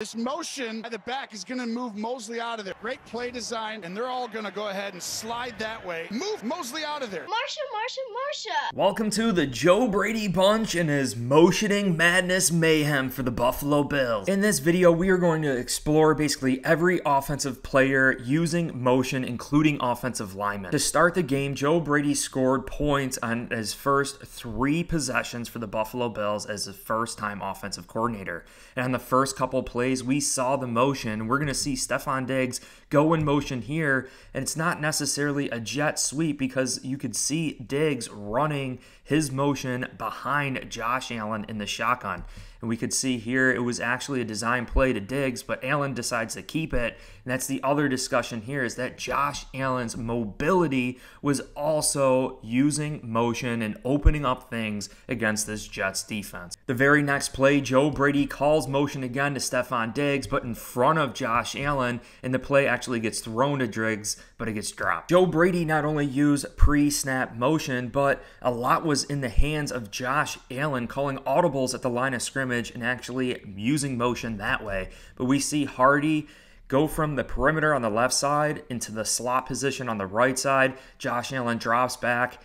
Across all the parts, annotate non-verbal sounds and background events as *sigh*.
This motion at the back is going to move Mosley out of there. Great play design, and they're all going to go ahead and slide that way. Move Mosley out of there. Marsha, Marsha, Marsha. Welcome to the Joe Brady Bunch and his motioning madness mayhem for the Buffalo Bills. In this video, we are going to explore basically every offensive player using motion, including offensive linemen. To start the game, Joe Brady scored points on his first three possessions for the Buffalo Bills as his first time offensive coordinator. And on the first couple plays, plays, we saw the motion. We're going to see Stefon Diggs go in motion here, and it's not necessarily a jet sweep because you could see Diggs running his motion behind Josh Allen in the shotgun. And we could see here it was actually a design play to Diggs, but Allen decides to keep it. And that's the other discussion here is that Josh Allen's mobility was also using motion and opening up things against this Jets defense. The very next play, Joe Brady calls motion again to Stefon Diggs, but in front of Josh Allen, and the play actually gets thrown to Diggs, but it gets dropped. Joe Brady not only used pre snap motion, but a lot was in the hands of Josh Allen calling audibles at the line of scrimmage scrimmage and actually using motion that way. But we see Harty go from the perimeter on the left side into the slot position on the right side. Josh Allen drops back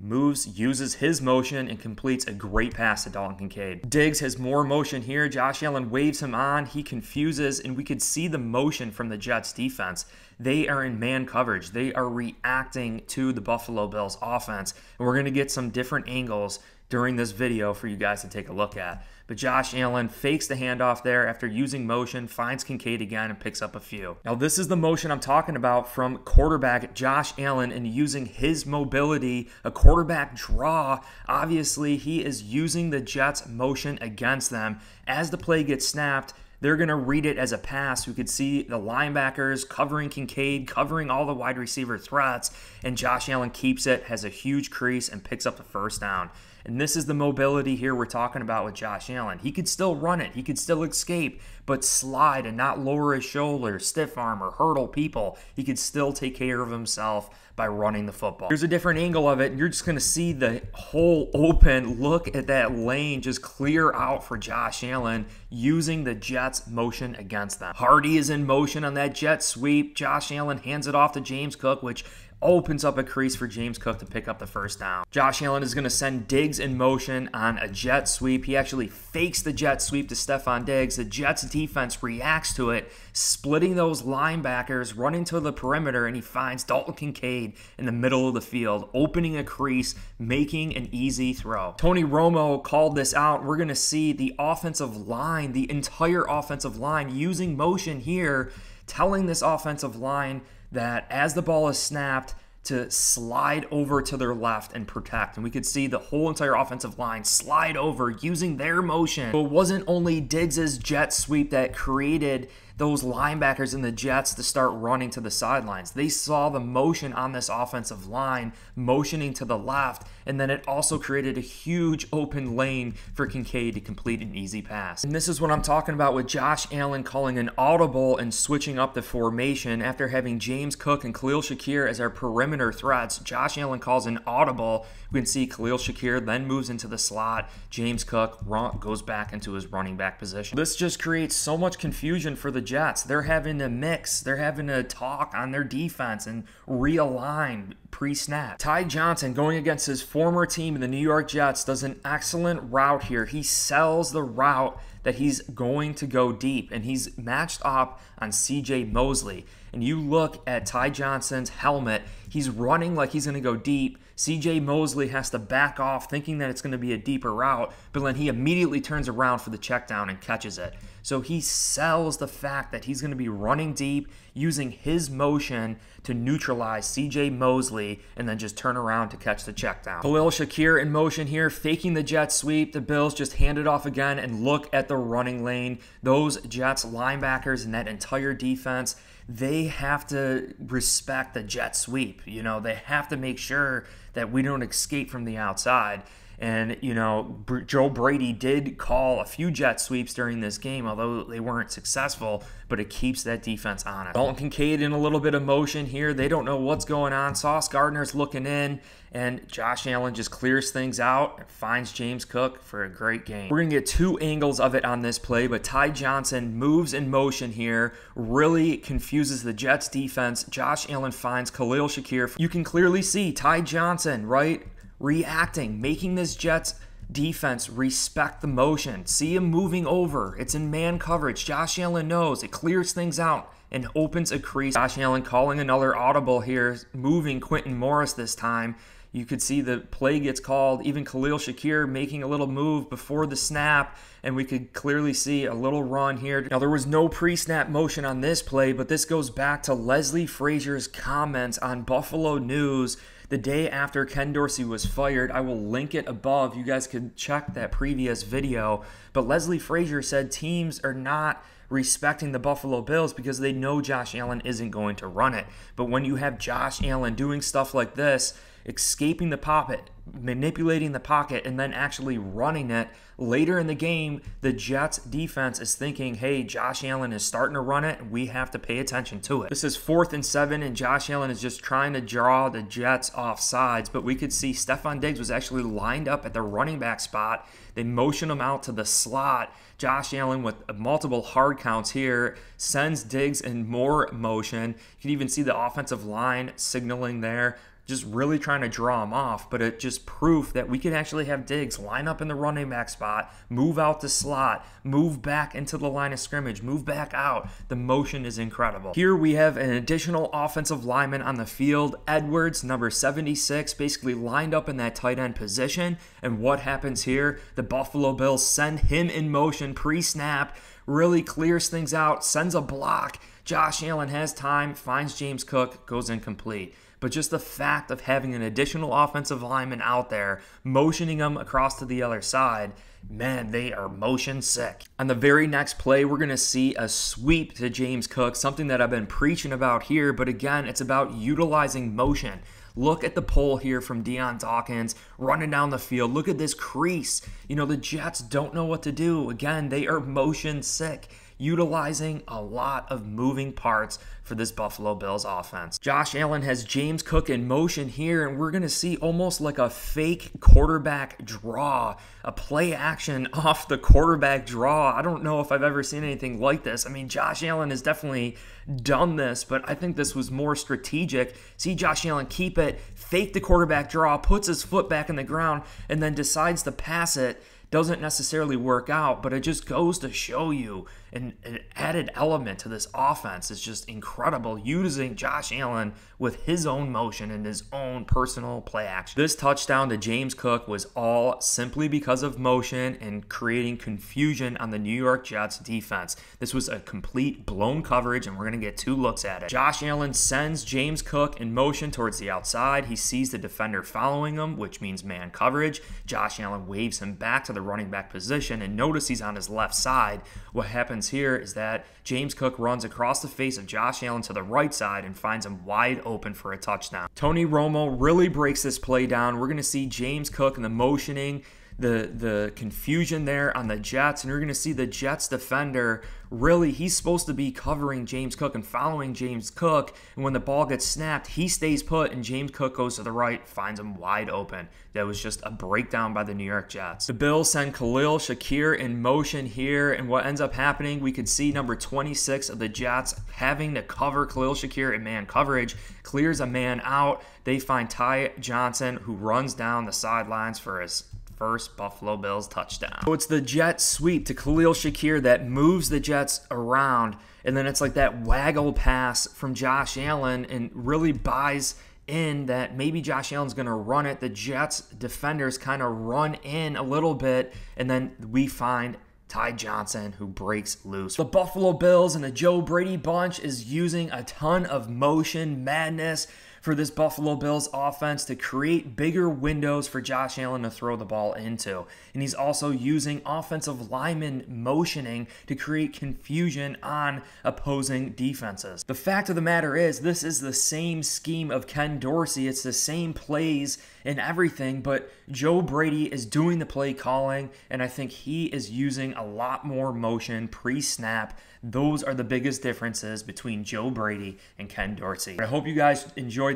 moves, uses his motion, and completes a great pass to Dalton Kincaid. Diggs has more motion here. Josh Allen waves him on. He confuses, and we could see the motion from the Jets defense. They are in man coverage. They are reacting to the Buffalo Bills offense. And we're going to get some different angles during this video for you guys to take a look at. But Josh Allen fakes the handoff there after using motion, finds Kincaid again, and picks up a few. Now, this is the motion I'm talking about from quarterback Josh Allen and using his mobility, a quarterback draw. Obviously, he is using the Jets' motion against them. As the play gets snapped, they're going to read it as a pass. We could see the linebackers covering Kincaid, covering all the wide receiver threats, and Josh Allen keeps it, has a huge crease, and picks up the first down. And this is the mobility here we're talking about with Josh Allen. He could still run it, he could still escape, but slide and not lower his shoulder, stiff arm, or hurdle people. He could still take care of himself by running the football. Here's a different angle of it, and you're just going to see the hole open. Look at that lane just clear out for Josh Allen using the Jets' motion against them. Harty is in motion on that jet sweep. Josh Allen hands it off to James Cook, which opens up a crease for James Cook to pick up the first down. Josh Allen is going to send Diggs in motion on a jet sweep. He actually fakes the jet sweep to Stefon Diggs. The Jets defense reacts to it, splitting those linebackers, running to the perimeter, and he finds Dalton Kincaid in the middle of the field, opening a crease, making an easy throw. Tony Romo called this out. We're going to see the offensive line, the entire offensive line using motion here, telling this offensive line that as the ball is snapped, to slide over to their left and protect. And we could see the whole entire offensive line slide over using their motion. But it wasn't only Diggs's jet sweep that created those linebackers in the Jets to start running to the sidelines. They saw the motion on this offensive line motioning to the left, and then it also created a huge open lane for Kincaid to complete an easy pass. And this is what I'm talking about with Josh Allen calling an audible and switching up the formation after having James Cook and Khalil Shakir as our perimeter threats. Josh Allen calls an audible. We can see Khalil Shakir then moves into the slot. James Cook goes back into his running back position. This just creates so much confusion for the Jets. They're having to mix, they're having to talk on their defense and realign pre snap. Ty Johnson, going against his former team in the New York Jets, does an excellent route here. He sells the route that he's going to go deep, and he's matched up on CJ Mosley. And you look at Ty Johnson's helmet, he's running like he's going to go deep. CJ Mosley has to back off, thinking that it's going to be a deeper route, but then he immediately turns around for the check down and catches it. So he sells the fact that he's going to be running deep, using his motion to neutralize CJ Mosley, and then just turn around to catch the check down. Khalil Shakir in motion here, faking the jet sweep. The Bills just hand it off again, and look at the running lane. Those Jets linebackers and that entire defense they have to respect the jet sweep. You know, they have to make sure that we don't escape from the outside. And, you know, Joe Brady did call a few jet sweeps during this game, although they weren't successful, but it keeps that defense honest. Dalton Kincaid in a little bit of motion here. They don't know what's going on. Sauce Gardner's looking in, and Josh Allen just clears things out and finds James Cook for a great game. We're going to get two angles of it on this play, but Ty Johnson moves in motion here, really confuses the Jets defense. Josh Allen finds Khalil Shakir. You can clearly see Ty Johnson, right? reacting, making this Jets defense respect the motion. See him moving over. It's in man coverage. Josh Allen knows it clears things out and opens a crease. Josh Allen calling another audible here, moving Quintin Morris this time. You could see the play gets called, even Khalil Shakir making a little move before the snap, and we could clearly see a little run here. Now, there was no pre snap motion on this play, but this goes back to Leslie Frazier's comments on Buffalo News the day after Ken Dorsey was fired. I will link it above. You guys could check that previous video. But Leslie Frazier said teams are not respecting the Buffalo Bills because they know Josh Allen isn't going to run it. But when you have Josh Allen doing stuff like this, escaping the pocket, manipulating the pocket, and then actually running it. Later in the game, the Jets defense is thinking, hey, Josh Allen is starting to run it, we have to pay attention to it. This is fourth and seven, and Josh Allen is just trying to draw the Jets off sides, but we could see Stefon Diggs was actually lined up at the running back spot. They motion him out to the slot. Josh Allen with multiple hard counts here sends Diggs in more motion. You can even see the offensive line signaling there just really trying to draw him off, but it just proof that we can actually have Diggs line up in the running back spot, move out the slot, move back into the line of scrimmage, move back out. The motion is incredible. Here we have an additional offensive lineman on the field, Edwards, number 76, basically lined up in that tight end position. And what happens here? The Buffalo Bills send him in motion pre snap, really clears things out, sends a block. Josh Allen has time, finds James Cook, goes incomplete but just the fact of having an additional offensive lineman out there, motioning them across to the other side, man, they are motion sick. On the very next play, we're going to see a sweep to James Cook, something that I've been preaching about here, but again, it's about utilizing motion. Look at the pull here from Dion Dawkins running down the field. Look at this crease. You know, the Jets don't know what to do. Again, they are motion sick utilizing a lot of moving parts for this Buffalo Bills offense. Josh Allen has James Cook in motion here, and we're going to see almost like a fake quarterback draw, a play action *laughs* off the quarterback draw. I don't know if I've ever seen anything like this. I mean, Josh Allen has definitely done this, but I think this was more strategic. See Josh Allen keep it, fake the quarterback draw, puts his foot back in the ground, and then decides to pass it doesn't necessarily work out, but it just goes to show you an, an, added element to this offense is just incredible using Josh Allen with his own motion and his own personal play action. This touchdown to James Cook was all simply because of motion and creating confusion on the New York Jets defense. This was a complete blown coverage, and we're going to get two looks at it. Josh Allen sends James Cook in motion towards the outside. He sees the defender following him, which means man coverage. Josh Allen waves him back to the running back position, and notice he's on his left side. What happens here is that James Cook runs across the face of Josh Allen to the right side and finds him wide open for a touchdown. Tony Romo really breaks this play down. We're going to see James Cook and the motioning the the confusion there on the Jets, and you're going to see the Jets defender really he's supposed to be covering James Cook and following James Cook, and when the ball gets snapped, he stays put, and James Cook goes to the right, finds him wide open. That was just a breakdown by the New York Jets. The Bills send Khalil Shakir in motion here, and what ends up happening, we could see number 26 of the Jets having to cover Khalil Shakir in man coverage, clears a man out. They find Ty Johnson, who runs down the sidelines for his first Buffalo Bills touchdown. So it's the jet sweep to Khalil Shakir that moves the Jets around, and then it's like that waggle pass from Josh Allen and really buys in that maybe Josh Allen's going to run it. The Jets defenders kind of run in a little bit, and then we find Ty Johnson, who breaks loose. The Buffalo Bills and the Joe Brady bunch is using a ton of motion madness for this Buffalo Bills offense to create bigger windows for Josh Allen to throw the ball into. And he's also using offensive lineman motioning to create confusion on opposing defenses. The fact of the matter is, this is the same scheme of Ken Dorsey. It's the same plays and everything, but Joe Brady is doing the play calling, and I think he is using a lot more motion pre snap. Those are the biggest differences between Joe Brady and Ken Dorsey. I hope you guys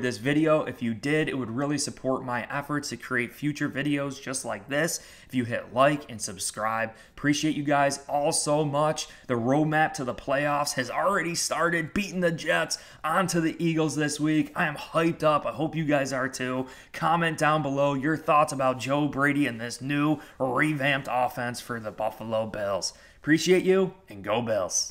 enjoyed this video. If you did, it would really support my efforts to create future videos just like this. If you hit like and subscribe, appreciate you guys all so much. The roadmap to the playoffs has already started, beating the Jets onto the Eagles this week. I am hyped up. I hope you guys are too. Comment down below your thoughts about Joe Brady and this new revamped offense for the Buffalo Bills. Appreciate you and go Bills.